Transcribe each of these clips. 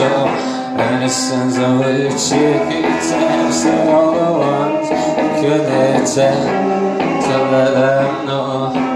show And it sends a your cheeky text At all the ones who couldn't tell To let them know.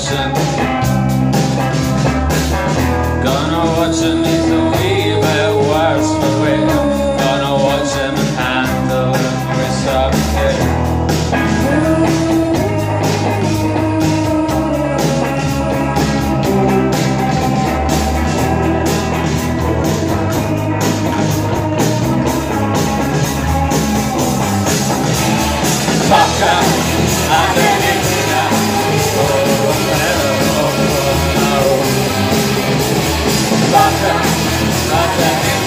Gonna watch him. Gonna watch him, a wee bit worse for wear. Gonna watch him and handle him with. Fuck up, I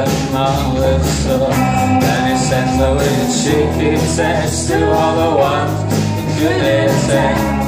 And of the sun Then he sends the wind, she keeps it to all the ones who didn't take